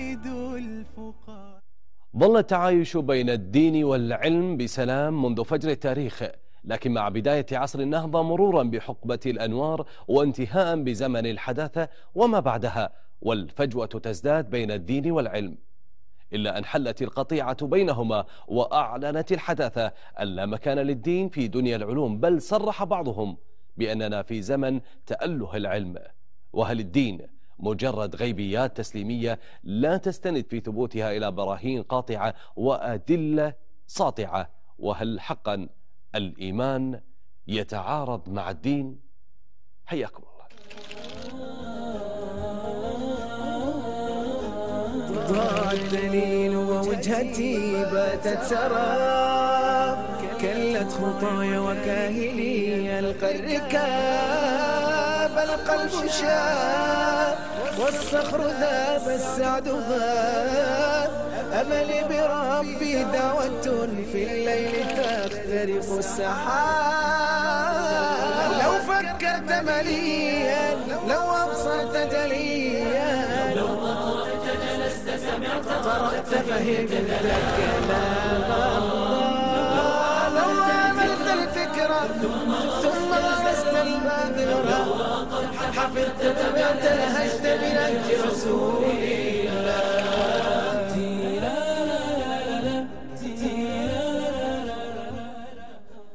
عيد الفقار ظل التعايش بين الدين والعلم بسلام منذ فجر التاريخ لكن مع بداية عصر النهضة مرورا بحقبة الأنوار وانتهاء بزمن الحداثة وما بعدها والفجوة تزداد بين الدين والعلم. إلا أن حلت القطيعة بينهما وأعلنت الحداثة أن لا مكان للدين في دنيا العلوم بل صرح بعضهم بأننا في زمن تأله العلم. وهل الدين مجرد غيبيات تسليمية لا تستند في ثبوتها إلى براهين قاطعة وأدلة ساطعة. وهل حقا الإيمان يتعارض مع الدين؟ حياكم الله. ضاع الدليل ووجهتي باتت سرى كلت خطايا وكاهلي ألقى الركاب القلب شاب والصخر ذاب السعد غاب أملي بربي دعوة في الليل تخترق السحاب. لو فكرت مليا لو أبصرت جليا. لو قرأت جلست سمعت قرأت فهمت كلام ثم غرست البذرة حفظت تبعت نهجت بنهج رسول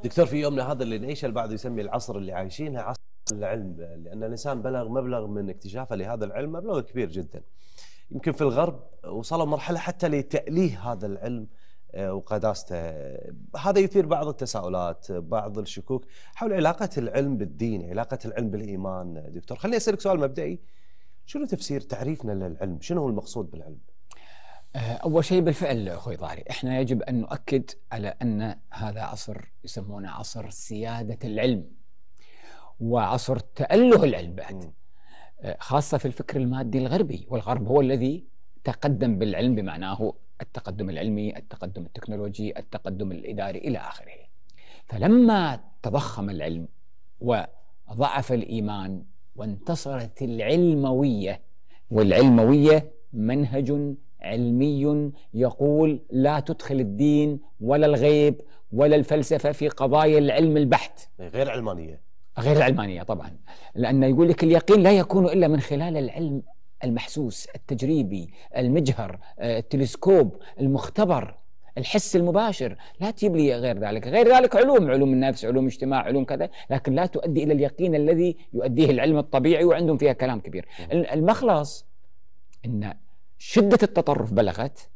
دكتور في يومنا هذا اللي نعيشه البعض يسمي العصر اللي عايشينه عصر العلم لأن الإنسان بلغ مبلغ من اكتشافه لهذا العلم مبلغ كبير جدا. يمكن في الغرب وصلوا مرحلة حتى لتأليه هذا العلم وقداسته. هذا يثير بعض التساؤلات بعض الشكوك حول علاقة العلم بالدين علاقة العلم بالإيمان. دكتور خليني أسألك سؤال مبدئي. شنو تفسير تعريفنا للعلم؟ شنو هو المقصود بالعلم؟ أول شيء بالفعل أخوي طارق إحنا يجب أن نؤكد على أن هذا عصر يسمونه عصر سيادة العلم وعصر تأله العلم بعد خاصة في الفكر المادي الغربي والغرب هو الذي تقدم بالعلم بمعناه التقدم العلمي التقدم التكنولوجي التقدم الإداري إلى آخره. فلما تضخم العلم وضعف الإيمان وانتصرت العلموية والعلموية منهج علمي يقول لا تدخل الدين ولا الغيب ولا الفلسفة في قضايا العلم البحت. غير علمانية. غير العلمانية طبعا. لأن يقول لك اليقين لا يكون إلا من خلال العلم المحسوس التجريبي المجهر التلسكوب المختبر الحس المباشر. لا تجيب لي غير ذلك. غير ذلك علوم علوم النفس علوم اجتماع علوم كذا لكن لا تؤدي إلى اليقين الذي يؤديه العلم الطبيعي وعندهم فيها كلام كبير. المخلص أن شدة التطرف بلغت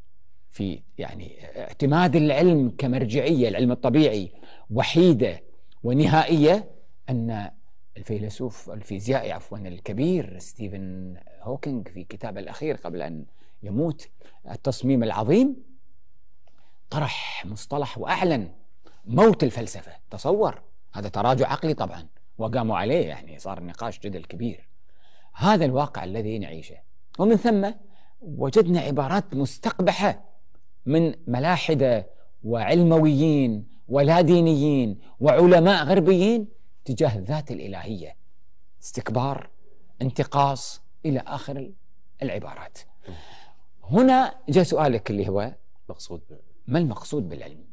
في يعني اعتماد العلم كمرجعية العلم الطبيعي وحيدة ونهائية أن الفيلسوف الفيزيائي عفوا الكبير ستيفن هوكينج في كتابه الأخير قبل أن يموت التصميم العظيم طرح مصطلح وأعلن موت الفلسفة. تصور هذا تراجع عقلي طبعا وقاموا عليه يعني صار نقاش جدل كبير. هذا الواقع الذي نعيشه. ومن ثم وجدنا عبارات مستقبحة من ملاحدة وعلمويين ولا دينيين وعلماء غربيين تجاه الذات الإلهية. استكبار انتقاص إلى آخر العبارات. هنا جاء سؤالك اللي هو مقصود ما المقصود بالعلم؟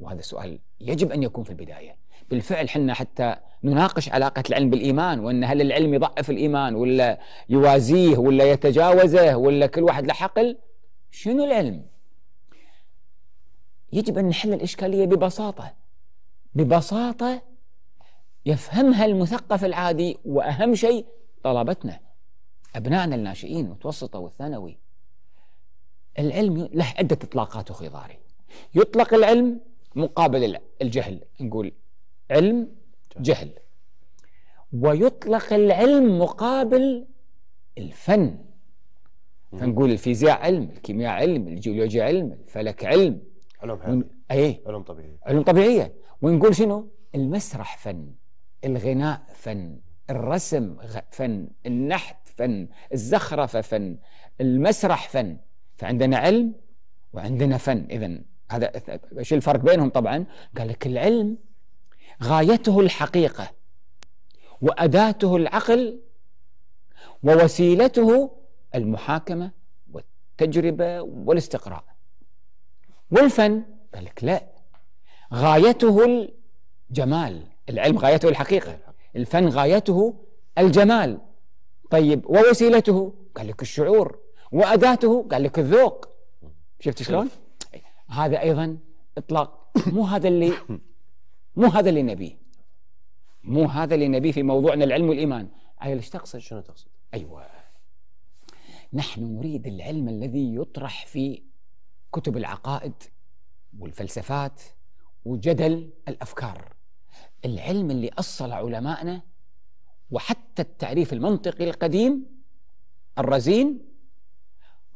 وهذا سؤال يجب أن يكون في البداية. بالفعل حنا حتى نناقش علاقة العلم بالإيمان وأن هل العلم يضعف الإيمان ولا يوازيه ولا يتجاوزه ولا كل واحد له حقل شنو العلم؟ يجب أن نحل الإشكالية ببساطة. ببساطة يفهمها المثقف العادي وأهم شيء طلبتنا أبنائنا الناشئين المتوسطة والثانوي. العلم له عدة إطلاقات أخي ضاري يطلق العلم مقابل الجهل نقول علم جهل. ويطلق العلم مقابل الفن. فنقول الفيزياء علم الكيمياء علم الجيولوجيا علم الفلك علم. علوم حياتية اي علوم طبيعية. علوم طبيعية. ونقول شنو؟ المسرح فن. الغناء فن الرسم فن النحت فن الزخرفة فن المسرح فن. فعندنا علم وعندنا فن. إذا هذا إيش الفرق بينهم طبعا؟ قال لك العلم غايته الحقيقة وأداته العقل ووسيلته المحاكمة والتجربة والاستقراء. والفن؟ قال لك لا. غايته الجمال العلم غايته الحقيقة. الفن غايته الجمال. طيب ووسيلته؟ قال لك الشعور. وأداته؟ قال لك الذوق. شفت شلون؟ هذا أيضا إطلاق. مو هذا اللي مو هذا اللي نبيه. مو هذا اللي نبيه في موضوعنا العلم والإيمان. أيوة إيش تقصد؟ شنو تقصد؟ أيوة. نحن نريد العلم الذي يطرح في كتب العقائد والفلسفات وجدل الأفكار. العلم اللي أصل علمائنا وحتى التعريف المنطقي القديم الرزين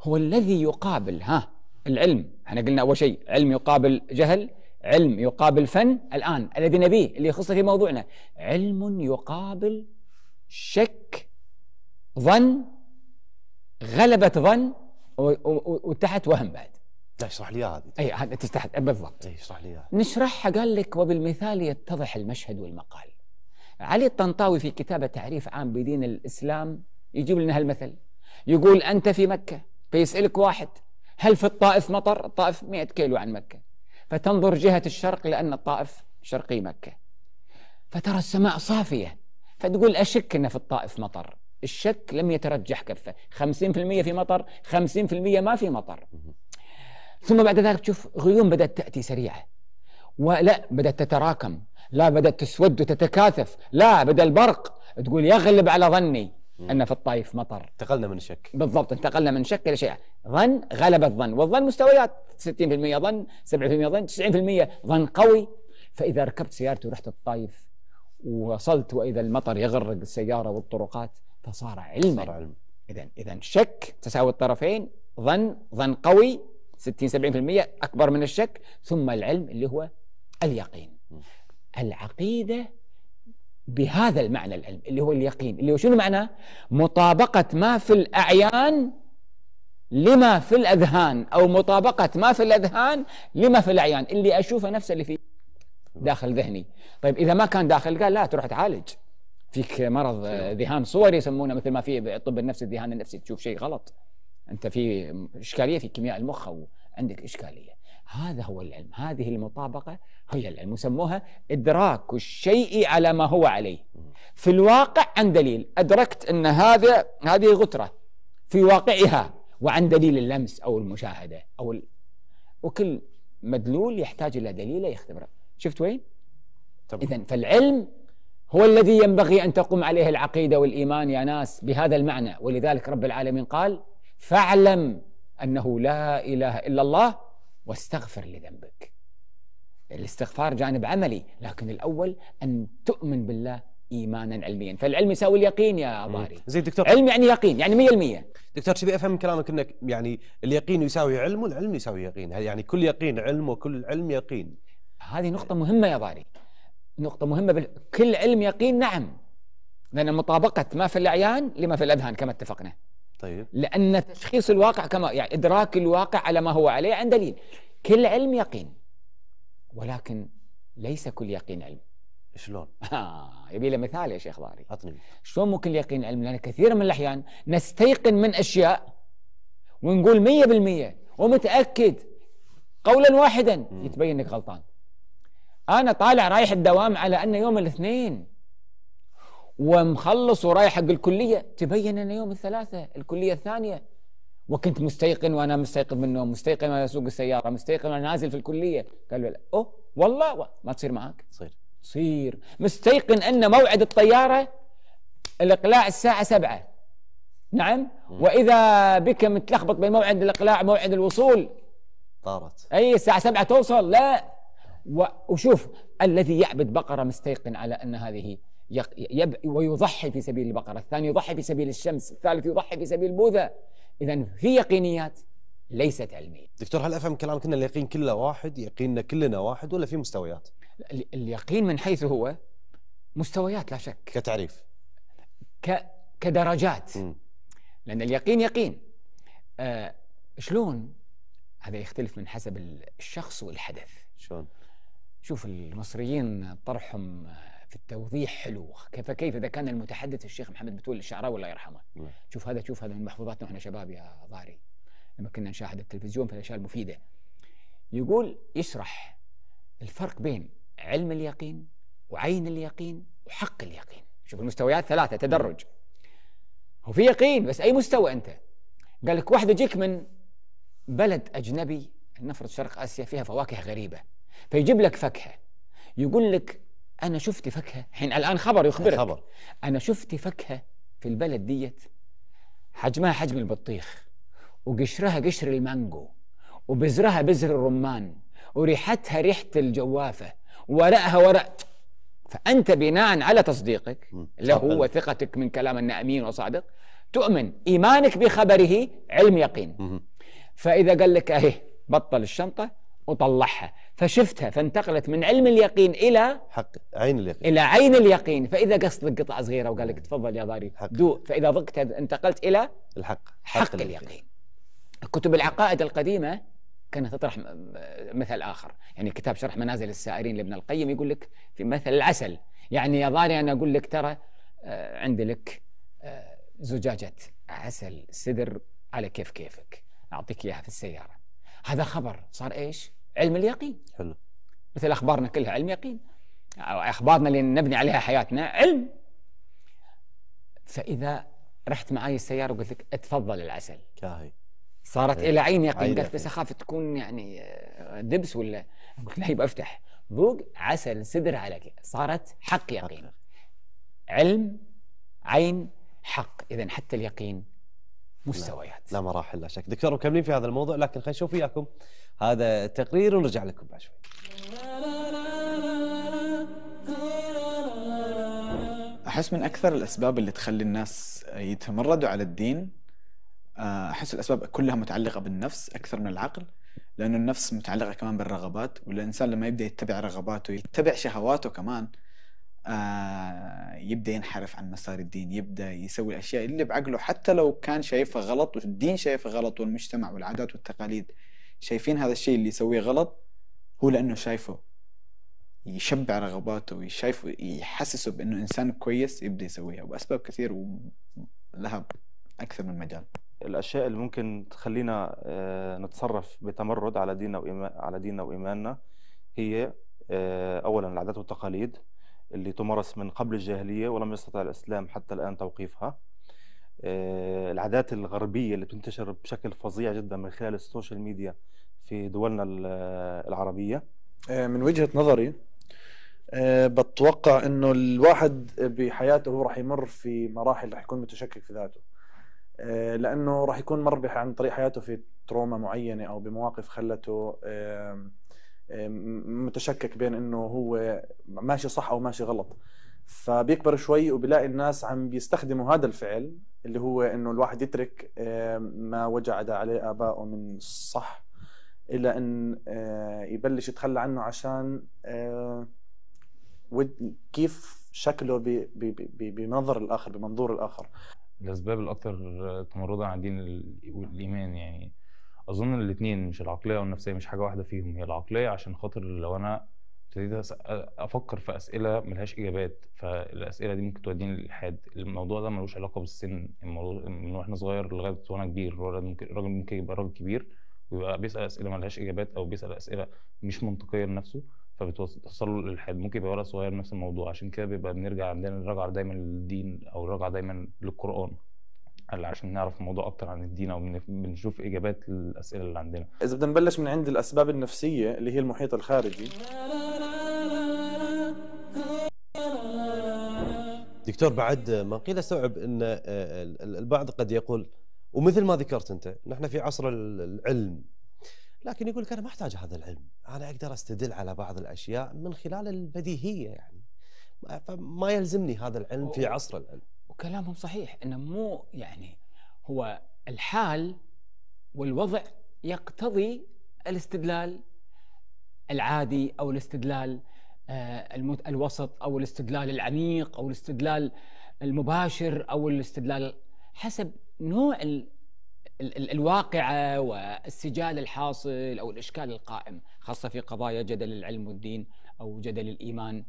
هو الذي يقابل ها العلم. إحنا قلنا أول شيء علم يقابل جهل علم يقابل فن. الآن الذي نبيه اللي يخص في موضوعنا علم يقابل شك ظن غلبة ظن وتحت وهم بعد. لا اشرح لي إياها. هذه اي هذا تحت بالضبط. اي اشرح لي إياها. نشرحها قال لك وبالمثال يتضح المشهد والمقال. علي الطنطاوي في كتابة تعريف عام بدين الإسلام يجيب لنا هالمثل. يقول أنت في مكة فيسألك واحد هل في الطائف مطر؟ الطائف 100 كيلو عن مكة. فتنظر جهة الشرق لأن الطائف شرقي مكة. فترى السماء صافية فتقول أشك إن في الطائف مطر. الشك لم يترجح كفه. 50% في مطر 50% ما في مطر. ثم بعد ذلك تشوف غيوم بدأت تأتي سريعة. ولا بدأت تتراكم. لا بدأت تسود وتتكاثف. لا بدأ البرق. تقول يغلب على ظني أن في الطائف مطر. انتقلنا من الشك بالضبط انتقلنا من شك إلى شيء. ظن غلب الظن. والظن مستويات. 60% ظن 70% ظن 90% ظن قوي. فإذا ركبت سيارتي ورحت الطائف ووصلت وإذا المطر يغرق السيارة والطرقات فصار علما. صار علم. إذا إذا شك تساوي الطرفين ظن ظن قوي. 60 70% أكبر من الشك ثم العلم اللي هو اليقين. العقيدة بهذا المعنى العلم اللي هو اليقين. اللي هو شنو معناه؟ مطابقة ما في الأعيان لما في الأذهان أو مطابقة ما في الأذهان لما في الأعيان. اللي أشوفه نفسه اللي في داخل ذهني. طيب إذا ما كان داخل قال لا تروح تعالج. فيك مرض ذهان صوري يسمونه مثل ما في الطب النفسي الذهان النفسي تشوف شيء غلط. أنت في إشكالية في كيمياء المخ أو عندك إشكالية. هذا هو العلم. هذه المطابقة هي العلم. يسموها إدراك الشيء على ما هو عليه. في الواقع عن دليل. أدركت أن هذا هذه غترة في واقعها وعن دليل اللمس أو المشاهدة أو ال... وكل مدلول يحتاج إلى دليل يختبره. شفت وين؟ اذا فالعلم هو الذي ينبغي أن تقوم عليه العقيدة والإيمان يا ناس بهذا المعنى. ولذلك رب العالمين قال فاعلم أنه لا إله إلا الله واستغفر لذنبك. الاستغفار جانب عملي لكن الأول أن تؤمن بالله إيمانا علميا. فالعلم يساوي اليقين يا ضاري. زي دكتور. علم يعني يقين يعني 100% دكتور تبي أفهم من كلامك إنك يعني اليقين يساوي علم والعلم يساوي يقين؟ يعني كل يقين علم وكل علم يقين؟ هذه نقطة مهمة يا ضاري. نقطة مهمة بال... كل علم يقين نعم. لأن مطابقة ما في الأعيان لما في الأذهان كما اتفقنا. طيب لأن تشخيص الواقع كما يعني إدراك الواقع على ما هو عليه عن دليل كل علم يقين ولكن ليس كل يقين علم شلون؟ آه يبي له مثال يا شيخ ضاري عطني شلون ممكن اليقين علم؟ لأن كثيرا من الأحيان نستيقن من أشياء ونقول مية بالمية ومتأكد قولا واحدا. يتبين انك غلطان أنا طالع رايح الدوام على أن يوم الاثنين ومخلص ورايح حق الكلية. تبين انه يوم الثلاثاء الكلية الثانية. وكنت مستيقن وأنا مستيقظ من النوم مستيقن وأنا أسوق السيارة مستيقن وأنا نازل في الكلية. قال له أوه والله ما تصير معك تصير. تصير. مستيقن أن موعد الطيارة الإقلاع الساعة سبعة. نعم. وإذا بك متلخبط بين موعد الإقلاع وموعد الوصول. طارت. أي الساعة سبعة توصل؟ لا. وشوف الذي يعبد بقرة مستيقن على أن هذه ويضحي في سبيل البقرة الثاني يضحي في سبيل الشمس الثالث يضحي في سبيل بوذا. إذا في يقينيات ليست علمية. دكتور هل أفهم كلامك أن اليقين كله واحد يقيننا كلنا واحد ولا في مستويات؟ اليقين من حيث هو مستويات لا شك. كتعريف. ك... كدرجات. م. لأن اليقين يقين. آه شلون؟ هذا يختلف من حسب الشخص والحدث. شلون؟ شوف المصريين طرحهم في التوضيح حلو. كيف كيف إذا كان المتحدث الشيخ محمد متولي الشعراوي الله يرحمه. نعم. شوف هذا شوف هذا من محفوظاتنا وإحنا شباب يا ضاري. لما كنا نشاهد التلفزيون في الأشياء المفيدة. يقول يشرح الفرق بين علم اليقين وعين اليقين وحق اليقين. شوف المستويات ثلاثة تدرج. هو في يقين بس أي مستوى أنت؟ قال لك واحد يجيك من بلد أجنبي نفرض شرق آسيا فيها فواكه غريبة فيجيب لك فاكهة. يقول لك أنا شفت فاكهة الحين الآن خبر يخبرك خبر. أنا شفت فاكهة في البلد ديت حجمها حجم البطيخ وقشرها قشر المانجو وبزرها بزر الرمان وريحتها ريحة الجوافة ورقها ورق فأنت بناء على تصديقك اللي طبعاً. هو ثقتك من كلام انه أمين وصادق تؤمن إيمانك بخبره علم يقين. فإذا قال لك اهي بطل الشنطة وطلعها فشفتها فانتقلت من علم اليقين إلى حق عين اليقين. إلى عين اليقين. فإذا قصدك قطعة صغيرة وقال لك تفضل يا ضاري حق. دوق فإذا ضقت انتقلت إلى الحق حق اليقين. كتب العقائد القديمة كانت تطرح مثل آخر. يعني كتاب شرح منازل السائرين لابن القيم يقول لك في مثل العسل. يعني يا ضاري أنا أقول لك ترى آه، عندي لك آه، زجاجة عسل سدر على كيف كيفك. أعطيك إياها في السيارة. هذا خبر صار إيش؟ علم اليقين. حلو. مثل أخبارنا كلها علم يقين. أو أخبارنا اللي نبني عليها حياتنا علم. فإذا رحت معي السيارة وقلت لك اتفضل العسل. كاهي صارت إيه. إلى عين يقين. قالت يقين. بس اخاف تكون يعني آه، دبس ولا؟ قلت لا يبقى أفتح. ذوق عسل سدر على كي. صارت حق يقين. علم عين حق. اذا حتى اليقين مستويات. لا مراحل لا شك. دكتور مكملين في هذا الموضوع لكن خلينا نشوف وياكم هذا التقرير ونرجع لكم بعد شوي. أحس من أكثر الأسباب اللي تخلي الناس يتمردوا على الدين آه، أحس الأسباب كلها متعلقة بالنفس أكثر من العقل لأنه النفس متعلقة كمان بالرغبات والإنسان لما يبدأ يتبع رغباته يتبع شهواته كمان آه، يبدأ ينحرف عن مسار الدين يبدأ يسوي الأشياء اللي بعقله حتى لو كان شايفها غلط والدين شايفها غلط والمجتمع والعادات والتقاليد شايفين هذا الشيء اللي يسويه غلط هو لأنه شايفه يشبع رغباته ويشايفه يحسسه بأنه إنسان كويس يبدأ يسويها وأسباب كثير ولها أكثر من مجال. الأشياء اللي ممكن تخلينا آه، نتصرف بتمرد على ديننا وإيمان على ديننا وإيماننا هي آه، اولا العادات والتقاليد اللي تمارس من قبل الجاهلية ولم يستطع الإسلام حتى الآن توقيفها. آه، العادات الغربية اللي بتنتشر بشكل فظيع جدا من خلال السوشيال ميديا في دولنا ال- العربية. آه، من وجهة نظري آه، بتوقع إنه الواحد بحياته هو راح يمر في مراحل راح يكون متشكك في ذاته. لأنه راح يكون مر عن طريق حياته في تروما معينة أو بمواقف خلته متشكك بين إنه هو ماشي صح أو ماشي غلط. فبيكبر شوي وبيلاقي الناس عم بيستخدموا هذا الفعل اللي هو إنه الواحد يترك آم، ما وجد عليه آبائه من الصح إلى إن آه، يبلش يتخلى عنه عشان آه، كيف شكله ب- ب- ب- بمنظر الآخر بمنظور الآخر. الأسباب الأكثر تمردا على الدين ال- والإيمان يعني. أظن الاتنين مش العقلية والنفسية مش حاجة واحدة فيهم هي العقلية عشان خاطر لو أنا ابتديت أفكر في أسئلة ملهاش إجابات فالأسئلة دي ممكن توديني للإلحاد. الموضوع ده ملوش علاقة بالسن. الموضوع من وإحنا صغير لغاية وأنا كبير الراجل ممكن يبقى راجل كبير ويبقى بيسأل أسئلة ملهاش إجابات أو بيسأل أسئلة مش منطقية لنفسه فبتوصل له للإلحاد. ممكن يبقى ولد صغير نفس الموضوع. عشان كده بيبقى بنرجع عندنا نرجع دايما للدين أو نرجع دايما للقرآن. قال عشان نعرف الموضوع أكتر عن الدين أو بن- بنشوف إجابات للاسئله اللي عندنا. إذا بدنا نبلش من عند الأسباب النفسية اللي هي المحيط الخارجي. دكتور بعد ما قيل استوعب إن آه، ال- البعض قد يقول ومثل ما ذكرت أنت نحن في عصر ال- العلم. لكن يقول لك أنا ما أحتاج هذا العلم. أنا أقدر أستدل على بعض الأشياء من خلال البديهية يعني. ما- فما يلزمني هذا العلم في عصر العلم. وكلامهم صحيح إنه مو يعني هو الحال والوضع يقتضي الاستدلال العادي أو الاستدلال آه، الوسط أو الاستدلال العميق أو الاستدلال المباشر أو الاستدلال حسب نوع ال ال- ال- الواقعة والسجال الحاصل أو الإشكال القائم خاصة في قضايا جدل العلم والدين أو جدل الإيمان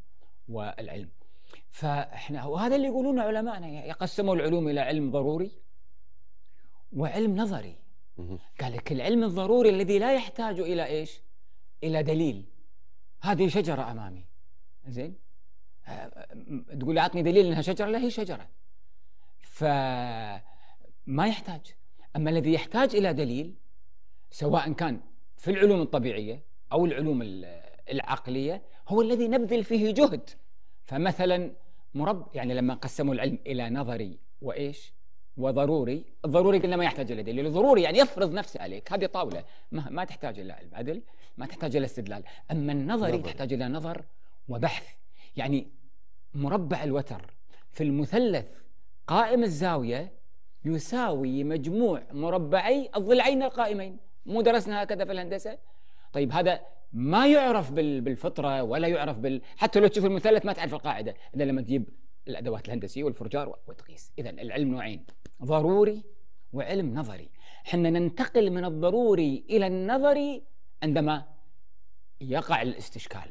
والعلم. فإحنا وهذا اللي يقولونه علماءنا يقسموا العلوم إلى علم ضروري وعلم نظري. قال لك العلم الضروري الذي لا يحتاج إلى إيش؟ إلى دليل. هذه شجرة أمامي. زين؟ آه، تقول اعطني دليل إنها شجرة؟ لا هي شجرة. فما يحتاج. أما الذي يحتاج إلى دليل سواء كان في العلوم الطبيعية أو العلوم ال- العقلية هو الذي نبذل فيه جهد. فمثلا مرب يعني لما قسموا العلم إلى نظري وإيش؟ وضروري، الضروري قلنا ما يحتاج إلى دليل، الضروري يعني يفرض نفسه عليك، هذه طاولة. ما, ما تحتاج إلى علم عدل، ما تحتاج إلى استدلال، أما النظري نظري. تحتاج إلى نظر وبحث، يعني مربع الوتر. في المثلث قائم الزاوية يساوي مجموع مربعي الضلعين القائمين، مو درسنا هكذا في الهندسة؟ طيب هذا ما يعرف بال- بالفطرة ولا يعرف بال حتى لو تشوف المثلث ما تعرف القاعدة. الا لما تجيب الأدوات الهندسية والفرجار وتقيس. إذا العلم نوعين ضروري وعلم نظري. إحنا ننتقل من الضروري إلى النظري عندما يقع الاستشكال.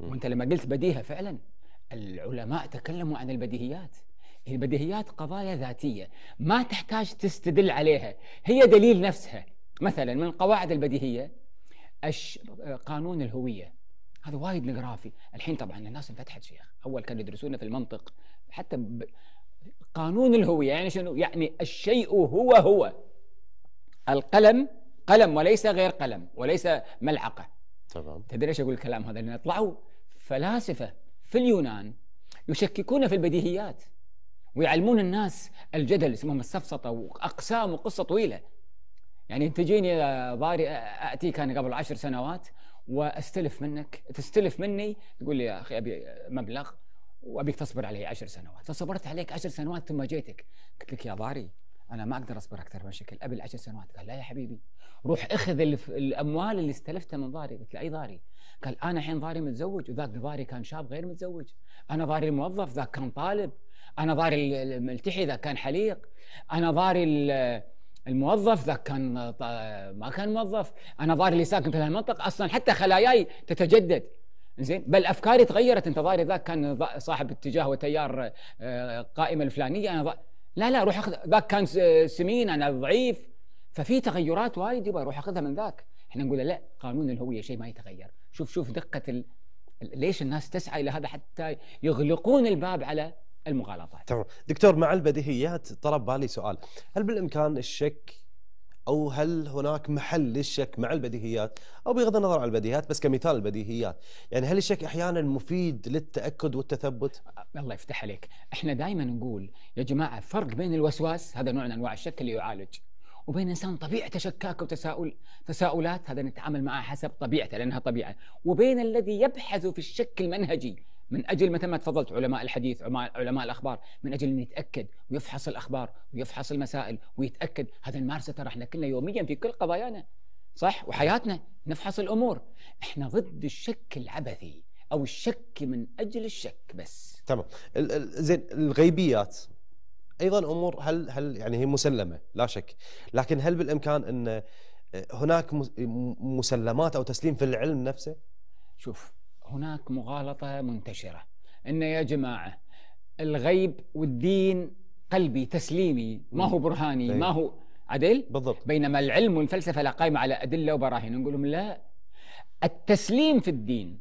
وأنت لما قلت بديهة فعلا العلماء تكلموا عن البديهيات. البديهيات قضايا ذاتية ما تحتاج تستدل عليها. هي دليل نفسها. مثلا من القواعد البديهية. قانون الهوية. هذا وايد نقراه فيه الحين طبعا الناس انفتحت شيخ أول كانوا يدرسونه في المنطق. حتى ب... قانون الهوية يعني شنو؟ يعني الشيء هو هو. القلم قلم وليس غير قلم وليس ملعقة. تمام. تدري ليش أقول الكلام هذا؟ لأن طلعوا فلاسفة في اليونان يشككون في البديهيات ويعلمون الناس الجدل اسمهم السفسطة وأقسام وقصة طويلة. يعني انت تجيني يا ضاري اتيك أنا قبل عشر سنوات واستلف منك تستلف مني تقول لي يا أخي أبي مبلغ وأبيك تصبر علي عشر سنوات، فصبرت عليك عشر سنوات ثم جيتك. قلت لك يا ضاري أنا ما أقدر أصبر أكثر من شكل. ابي العشر سنوات قال لا يا حبيبي روح أخذ الأموال اللي استلفتها من ضاري قلت له أي ضاري قال أنا الحين ضاري متزوج وذاك ضاري كان شاب غير متزوج. أنا ضاري موظف ذاك كان طالب. أنا ضاري ال- الملتحي ذاك كان حليق. أنا ضاري الموظف ذاك كان ط- ما كان موظف. أنا ضاري اللي ساكن في هالمنطقه أصلا حتى خلاياي تتجدد. زين؟ بل أفكاري تغيرت. أنت ضاري ذاك كان صاحب اتجاه وتيار آه، قائمه الفلانية. أنا. لا لا روح اخذ ذاك كان سمين أنا ضعيف. ففي تغيرات وايد يبغى روح أخذها من ذاك. إحنا نقول لا قانون الهوية شيء ما يتغير. شوف شوف دقة. ال- ليش الناس تسعى إلى هذا حتى يغلقون الباب على المغالطات. تمام. دكتور مع البديهيات طرب بالي سؤال. هل بالإمكان الشك أو هل هناك محل للشك مع البديهيات؟ أو بغض النظر عن البديهيات بس كمثال البديهيات. يعني هل الشك أحيانا مفيد للتأكد والتثبت؟ الله يفتح عليك. إحنا دائما نقول يا جماعة فرق بين الوسواس هذا نوع من أنواع الشك اللي يعالج وبين إنسان طبيعته شكاك وتساؤل تساؤلات هذا نتعامل معه حسب طبيعته لأنها طبيعة. وبين الذي يبحث في الشك المنهجي من أجل مثل ما تفضلت علماء الحديث علماء علماء الأخبار من أجل ان يتأكد ويفحص الأخبار ويفحص المسائل ويتأكد هذا نمارسه ترى إحنا كلنا يوميا في كل قضايانا صح؟ وحياتنا نفحص الأمور. إحنا ضد الشك العبثي أو الشك من أجل الشك بس. تمام. زين الغيبيات أيضا أمور هل هل يعني هي مسلمة؟ لا شك. لكن هل بالإمكان إن هناك مس- مسلمات أو تسليم في العلم نفسه؟ شوف هناك مغالطة منتشرة. إن يا جماعة الغيب والدين قلبي تسليمي ما هو برهاني أي. ما هو عدل. بالضبط. بينما العلم والفلسفة لا قائمة على أدلة وبراهين. نقول لهم لا. التسليم في الدين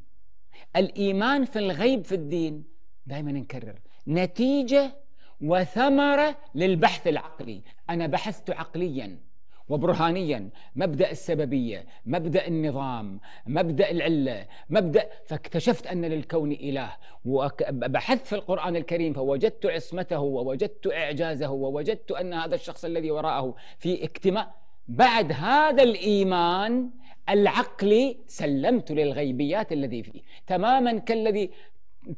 الإيمان في الغيب في الدين دائما نكرر. نتيجة وثمرة للبحث العقلي. أنا بحثت عقليا. وبرهانيا. مبدأ السببية مبدأ النظام مبدأ العلة مبدأ فاكتشفت أن للكون إله. وبحثت في القرآن الكريم فوجدت عصمته ووجدت إعجازه ووجدت أن هذا الشخص الذي وراءه في اجتماع بعد هذا الإيمان العقلي سلمت للغيبيات الذي فيه. تماما كالذي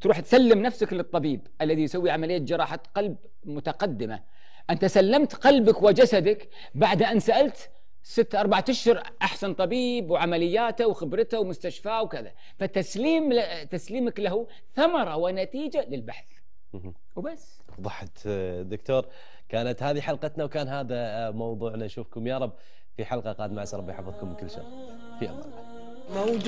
تروح تسلم نفسك للطبيب الذي يسوي عملية جراحة قلب متقدمة. انت سلمت قلبك وجسدك بعد أن سألت ست أربعة أشهر أحسن طبيب وعملياته وخبرته ومستشفاه وكذا. فتسليم تسليمك له ثمرة ونتيجة للبحث. وبس. وضحت دكتور. كانت هذه حلقتنا وكان هذا موضوعنا. نشوفكم يا رب في حلقة قادمة. عسى ربي يحفظكم من كل شر. في أمان الله. موجود.